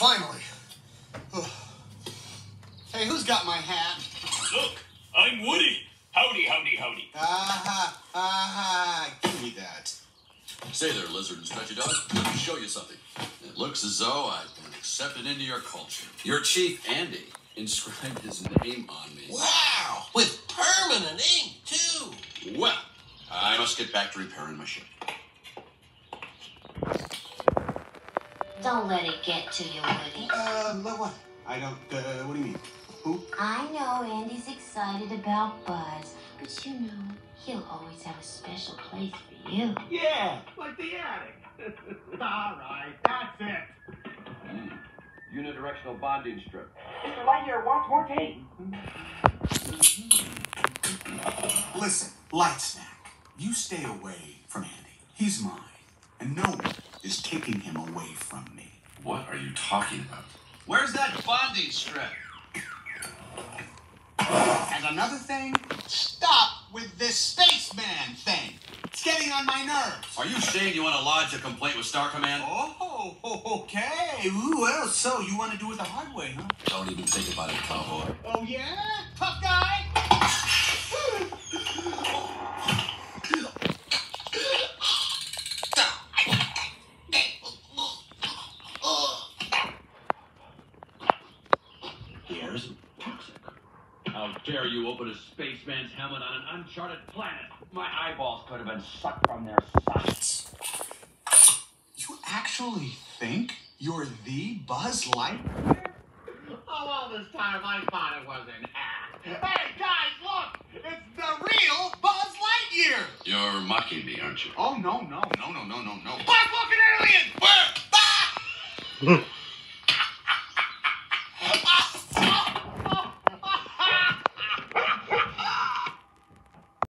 finally. hey, who's got my hat? Look, I'm Woody. Howdy, howdy, howdy. Aha, aha. Give me that. Say there, lizard and stretchy dog. Let me show you something. It looks as though I've been accepted into your culture. Your chief, Andy, inscribed his name on me. Wow, with permanent ink, too. Well, I must get back to repairing my ship. Don't let it get to you, Woody. Uh, what? I don't, uh, what do you mean? Who? I know Andy's excited about Buzz, but you know, he'll always have a special place for you. Yeah, like the attic. All right, that's it. Mm. Unidirectional bonding strip. Mr. Lightyear wants more tape. Listen, Light Snack, you stay away from Andy. He's mine, and no one is taking him away from me. What are you talking about? Where's that bonding strip? And another thing, stop with this spaceman thing. It's getting on my nerves. Are you saying you want to lodge a complaint with Star Command? Oh, okay. Ooh, well, so you want to do it the hard way, huh? Don't even think about it, cowboy. Oh, yeah? The toxic. How dare you open a spaceman's helmet on an uncharted planet? My eyeballs could have been sucked from their sockets. You actually think you're the Buzz Lightyear? Oh, all this time I thought it was an act. Hey, guys, look! It's the real Buzz Lightyear! You're mocking me, aren't you? Oh, no, no, no, no, no, no, no. Black looking alien! Where? Ah!